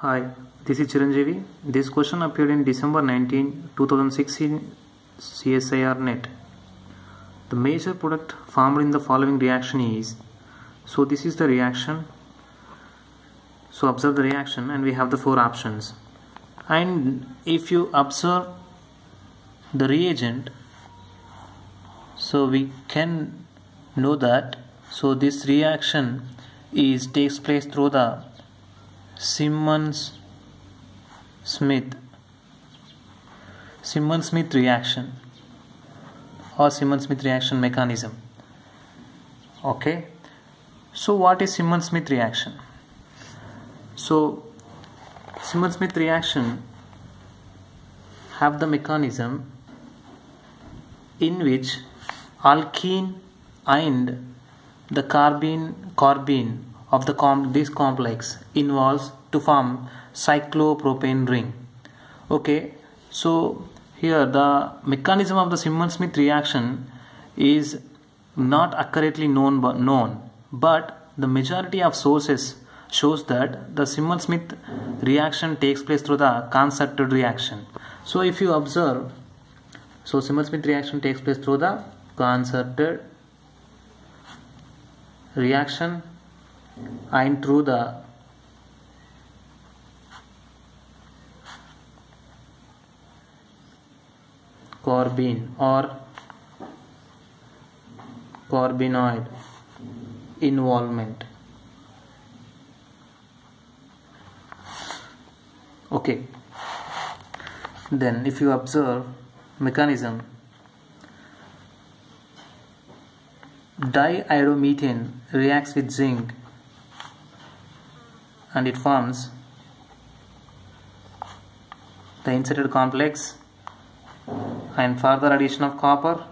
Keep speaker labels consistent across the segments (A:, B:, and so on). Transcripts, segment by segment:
A: Hi, this is Chiranjeevi. This question appeared in December 19, 2016 CSIR net. The major product formed in the following reaction is so this is the reaction. So observe the reaction and we have the four options. And if you observe the reagent so we can know that so this reaction is takes place through the Simmons Smith Simmons Smith reaction or Simmons Smith reaction mechanism. Okay, so what is Simmons Smith reaction? So, Simmons Smith reaction have the mechanism in which alkene and the carbene carbene of the com- this complex involves to form cyclopropane ring. Okay so here the mechanism of the Simmons Smith reaction is not accurately known but known but the majority of sources shows that the Simmons Smith reaction takes place through the concerted reaction. So if you observe so Simmons Smith reaction takes place through the concerted reaction and through the carbene or carbenoid involvement. Okay. Then if you observe mechanism diiodomethane reacts with zinc and it forms the inserted complex and further addition of copper.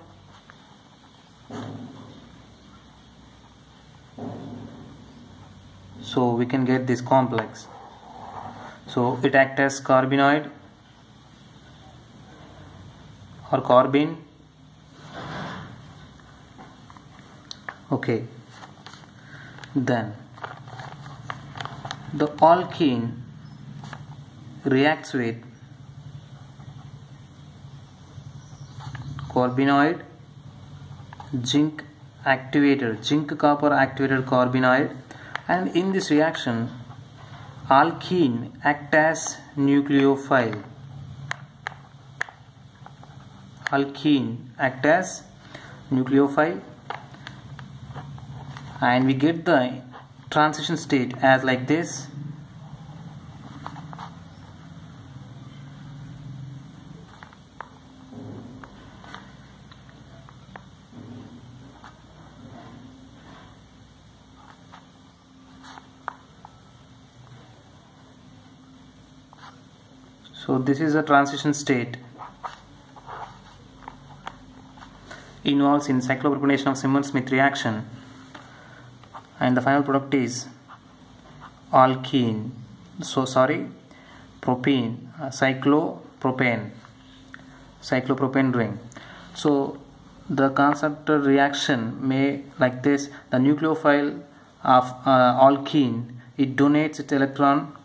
A: So we can get this complex. So it acts as carbenoid or carbene. Okay. Then the alkene reacts with carbenoid zinc activated zinc copper activated carbenoid and in this reaction alkene act as nucleophile. Alkene act as nucleophile. And we get the transition state as like this so this is a transition state. Involves in cyclopropanation of Simmons-Smith reaction. And the final product is alkene. So sorry propene uh, cyclopropane. Cyclopropane ring. So the concept reaction may like this the nucleophile of uh, alkene it donates its electron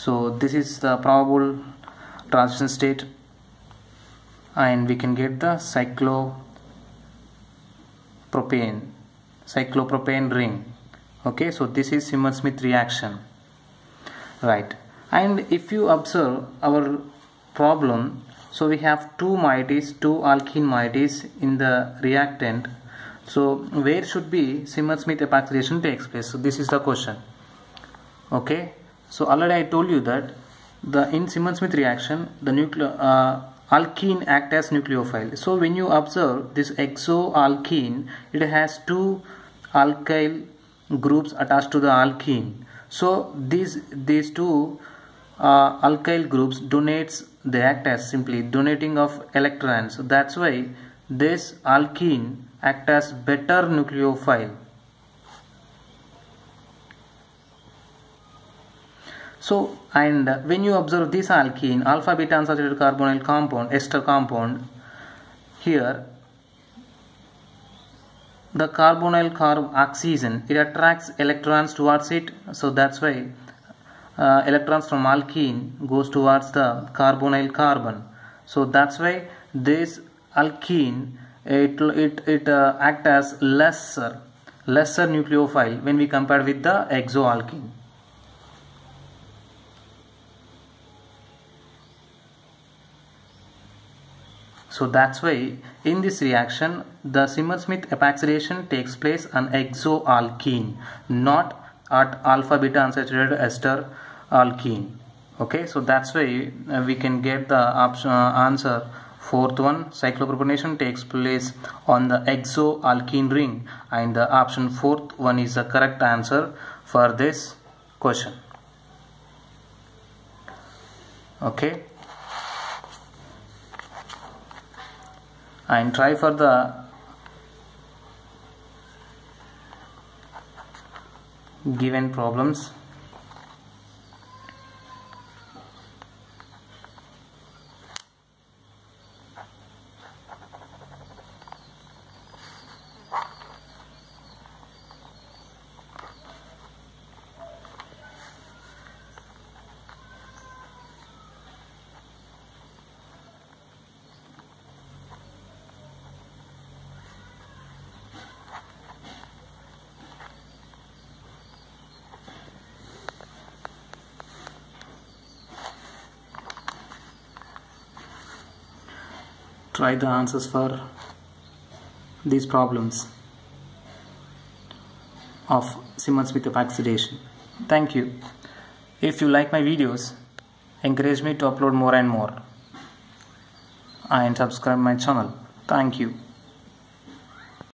A: so this is the probable transition state and we can get the cyclopropane cyclopropane ring. Okay so this is Simmons Smith reaction. Right. And if you observe our problem so we have two moieties two alkene moieties in the reactant. So where should be Simmons Smith epoxidation takes place? So this is the question. Okay so already I told you that the in Simmons Smith reaction the nuclear uh, alkene act as nucleophile. So when you observe this exoalkene it has two alkyl groups attached to the alkene. So these these two uh, alkyl groups donates they act as simply donating of electrons. So that's why this alkene act as better nucleophile So, and when you observe this alkene, alpha beta unsaturated carbonyl compound, ester compound, here the carbonyl carb oxygen it attracts electrons towards it. So that's why uh, electrons from alkene goes towards the carbonyl carbon. So that's why this alkene it it it uh, act as lesser lesser nucleophile when we compare with the exoalkene So that's why in this reaction the Simmons-Smith epoxidation takes place on exoalkene not at alpha beta unsaturated ester alkene. Okay, so that's why uh, we can get the option, uh, answer fourth one cyclopropanation takes place on the exoalkene ring and the option fourth one is the correct answer for this question. Okay, and try for the given problems try the answers for these problems of Simmons-Smith oxidation. Thank you. If you like my videos, encourage me to upload more and more and subscribe my channel. Thank you.